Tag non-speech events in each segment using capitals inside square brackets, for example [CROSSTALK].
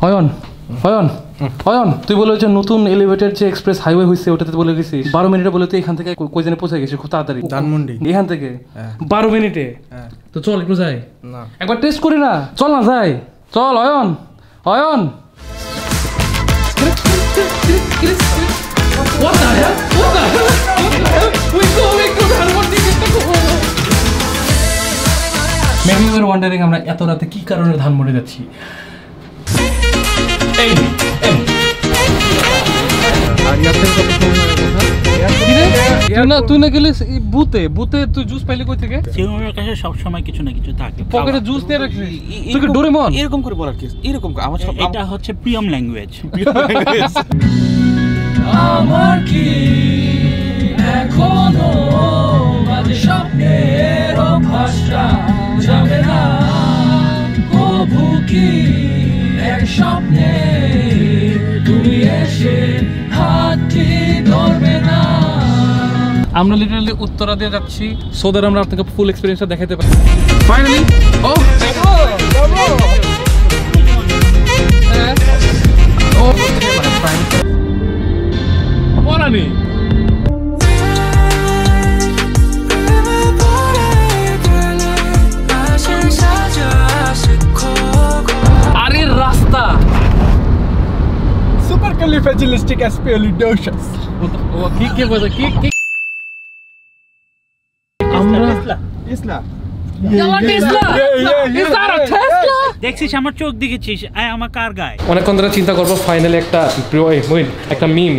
অয়ন অয়ন অয়ন তুই বলে যে নতুন এলিভেটেড যে এক্সপ্রেস হাইওয়ে হয়েছে ওটাতে বলে গেছিস? বারো মিনিটে বলে তুই এখান থেকে কই- জানে পৌঁছে গেছিস খুব তাড়াতাড়ি। ধানমন্ডি। এখান থেকে? হ্যাঁ। বারো মিনিটে? হ্যাঁ। তো চল একটু যাই। না। একবার টেস্ট করি না। চল না যাই। চল Ayan Ayan. What the hell? What the hell? What the hell? We go, we go, Dhanmondi গেটটা go. Maybe you were wondering আমরা এত রাতে কি কারণে ধানমন্ডি যাচ্ছি? না তুই না গেলে বুতে বুতে তুই জুস পাইলি কই থেকে? সিউমের কাছে সবসময় কিছু না কিছু থাকে। পকেটে জুস দিয়ে রাখছিস তুই কি ডোরেমন এরকম করে বলার কি এরকম করে- আমার সব এটা হচ্ছে প্রিয়ম ল্যাঙ্গুয়েজ [LAUGHS] আমার কি এখনও আজ স্বপ্নের অভ্যাসটা? যাবে না। কবু কি এক স্বপ্নে তুমি এসে হাতটি ধরবে না। আমরা লিটারালি উত্তরা দিয়ে যাচ্ছি। সোদের আমরা আপনাকে ফুল এক্সপিরিয়েন্সটা দেখাতে পারি ফাইনালি ও ও fragilistic aspergillosis ও কি কি আমার মিম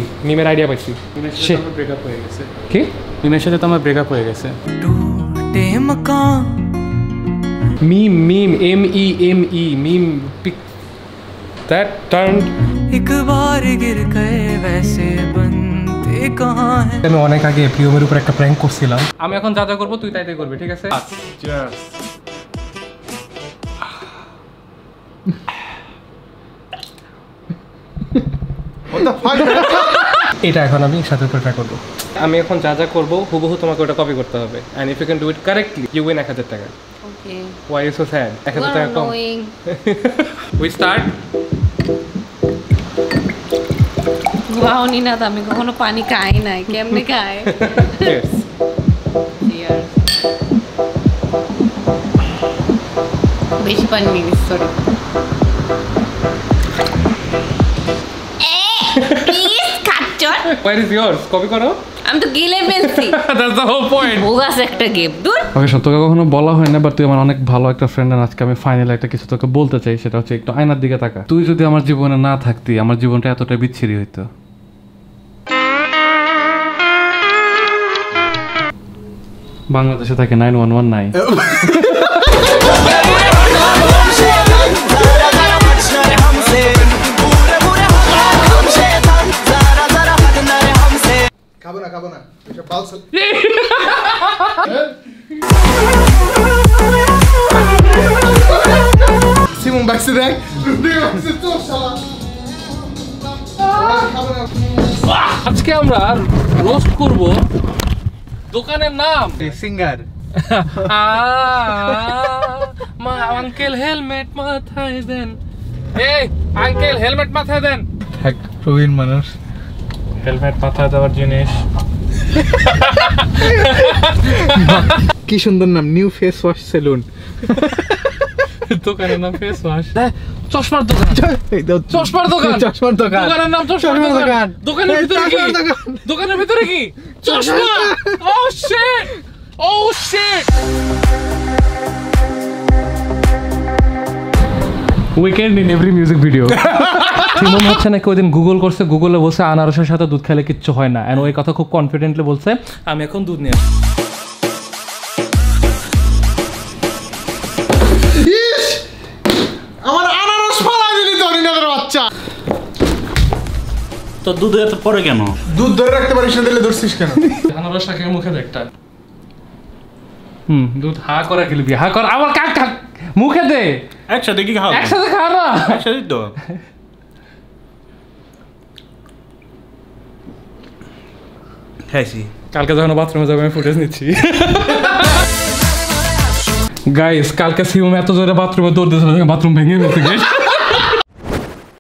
হয়ে গেছে। Meme M E M E meme that turn एक बार गिर गए वैसे बनते कहाँ हैं আমি অনেক আগে প্রিয়মের উপর একটা প্র্যাঙ্ক করছিলাম আমি এখন যা যা করবো তুই তাই তাই করবি ঠিক আছে এটা এখন আমি সাথে উপর ট্রাই করবো আমি এখন যা যা করবো হুবহু তোমাকে ওটা কপি করতে হবে and if you can do it correctly you win এক হাজার টাকা Okay. Why you so sad এক You হাজার are টাকা কম annoying. We start [LAUGHS] Wow, Ninad আমি কখনো পানি খাই নাই কেমনে Cheers. বেশি পানি নিয়ে sorry where is years copy করো। আমি তো গিলে ফেলছি। That's the whole point bogus একটা গেপ দূর। ওকে তোকে কখনো বলা হয় না বাট তুই আমার অনেক ভালো একটা ফ্রেন্ড আর আজকে আমি ফাইনাল একটা কিছু তোকে বলতে চাই সেটা হচ্ছে একটু আয়নার দিকে তাকা। তুই যদি আমার জীবনে না থাকতি আমার জীবনটা এতটা বিচ্ছিরি হইতো। বাংলাদেশে থাকে নাইন ওয়ান ওয়ান নাইন খাব না খাব না। এসব পালস সিমন বাক্সে দেখ। বাক্সে তো শালা। আজকে আমরা রোস্ট করব দোকানের নাম। সিঙ্গার। মা আঙ্কেল হেলমেট মাথায় দেন। এই আঙ্কেল হেলমেট মাথায় দেন। এক প্রবীণ মানুষ। হেলমেট মাথায় দেওয়ার জিনিস। কি সুন্দর নাম নিউ ফেস ওয়াশ সেলুন দোকানের নাম ফেস ওয়াশ চশমার দোকান। চশমার দোকান। চশমার দোকান। দোকানের নাম চশমার দোকান। দোকান। দোকানের ভিতরে কি? দোকান। দোকানের ভিতরে কি? চশমা! ও shit oh shit weekend in every music video মনে হচ্ছে নাকি? ওই দিন গুগল করছে গুগলে বলছে আনারসের সাথে দুধ খেলে কিচ্ছু হয় না। এন্ড ওই কথা খুব কনফিডেন্টলি বলছে আমি এখন দুধ নিয়ে। আমার আনারস ফালা দিলি বাচ্চা। তো দুধ এত পরে কেন? দুধ ধরে রাখতে পারিস না দিলে ধরছিস কেন? আনারসটা খেয়ে মুখে দে একটা। হুম দুধ হা করে খেলবি হা কর আবার কাক কাক মুখে দে। একসাথে কি খাও একসাথে খা না। একসাথে তো। খাইছি কালকে যখন বাথরুমে যাবে আমি ফুটেজ নিচ্ছি গাইস কালকে সিউম এত জোরে বাথরুমে দৌড় দিয়েছিল বাথরুম ভেঙে গেছে guys।